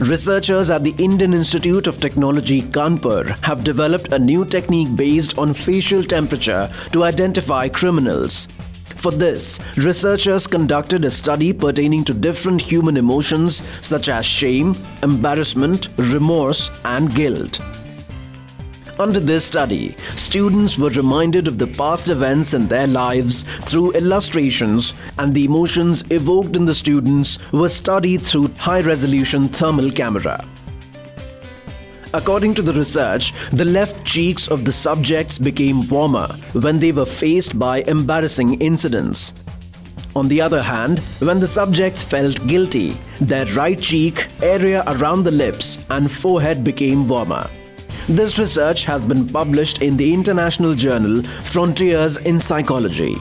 Researchers at the Indian Institute of Technology Kanpur have developed a new technique based on facial temperature to identify criminals. For this, researchers conducted a study pertaining to different human emotions such as shame, embarrassment, remorse, and guilt. Under this study, students were reminded of the past events in their lives through illustrations, and the emotions evoked in the students were studied through high resolution thermal camera. According to the research, the left cheeks of the subjects became warmer when they were faced by embarrassing incidents. On the other hand, when the subjects felt guilty, their right cheek, area around the lips, and forehead became warmer. This research has been published in the international journal Frontiers in Psychology.